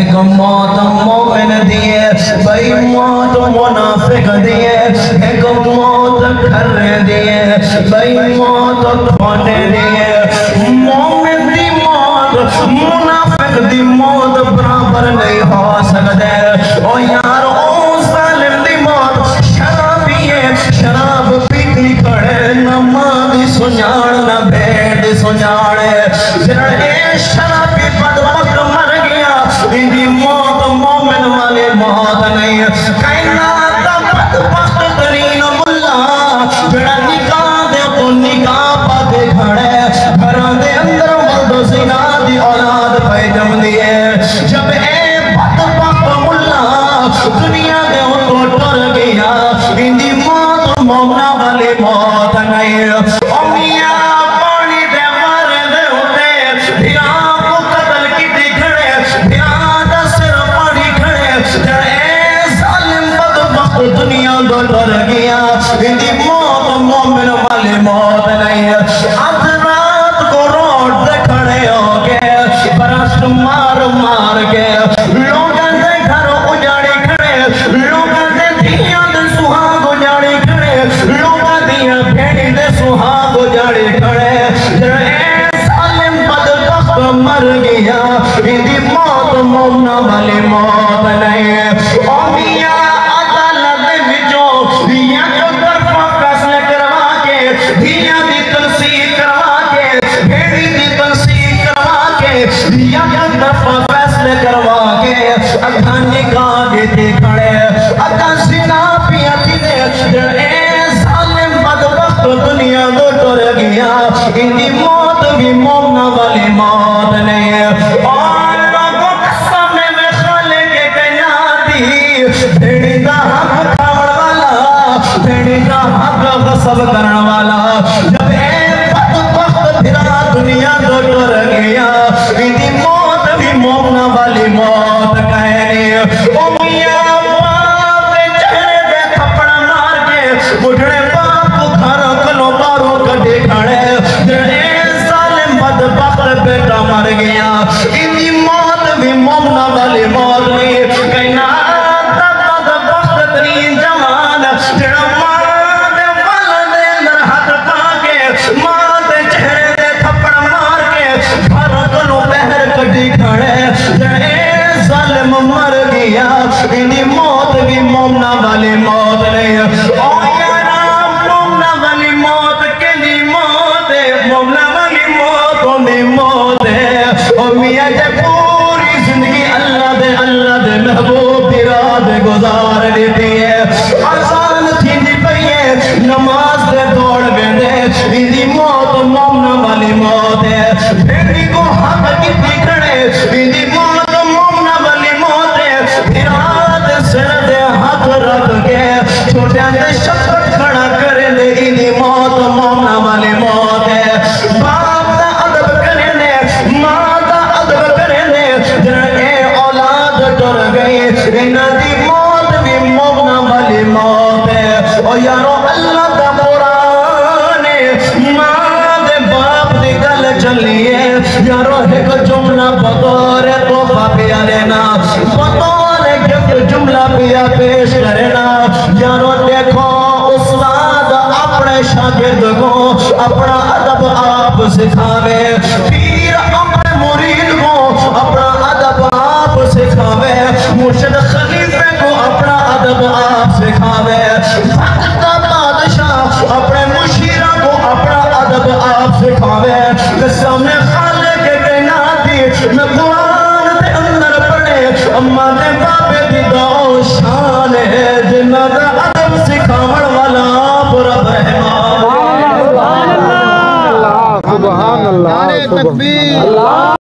ایک موت مومن دیے بھائی موت منافق دیے ایک موت کھرے دیے بھائی موت کھونے دیے مومن دی موت منافق دی موت برابر نہیں ہو سکتے او یار او ظالم دی موت شرابی ہے شراب پیتی کھڑے نہ ماں دی سنجاڑ نہ بھیڑ دی سنجاڑے جنہاں اے شرابی مومن والی موت نہیں۔ کائنات دا بدبخت ترین ملا۔ جڑا نکاح دے تو نکاح پا کے کھڑے گھران دے اندر مرد و زنا دی اولاد پہ جم دیئے جب اے بدبخت ملا، دنیا دے ان کو ٹر گیا۔ ان دی موت مومنہ والی موت نہیں۔ مومن والی موت نہیں ہے آج رات کو روڈ دے کھڑے ہو گئے برشت مار مار گئے دی موت بھی مومنا والی موت نہیں اور لوگوں میں خالے کے بھیڑی دا حق والا بھیڑی دا حق غصب کرن والا جب اے دنیا دو ٹر گیا دی موت بھی مومنا والی موت بھی والی موت نہیں یارا والی موت کے موت ہے والی موت موت ہے او میاں جے پوری زندگی اللہ دے اللہ دے محبوب دی راہ دے گزار دیتی ہے۔ آسان تھی دی نماز دے دوڑ بیندے دی موت مومنا والی موت ہے کو حق اولاد ٹر گئی دی موت بھی مومنا والی موت ہے۔ او یارو، اللہ دا قرآن ماں دے باپ دی گل چلیے یارو، ایک جملہ بطور توفہ پیا لینا۔ بطور گفت جملہ پیا پیش کرنا۔ یارو، دیکھو، استاد اپنے شاگرد کو اپنا ادب آپ سکھاوے۔ مرشد خلیفے کو اپنا ادب آپ سکھاوے وقت کا بادشاہ اپنے مشیرہ کو اپنا ادب آپ سکھاوے کہ سامنے خالے کے کائناتی میں قرآن دے اندر پڑھے اما دے بابے دی دعو شان ہے جنہ دا ادب سکھاون والا برا رحمان سبحان اللہ نعرہ سبحان تکبیر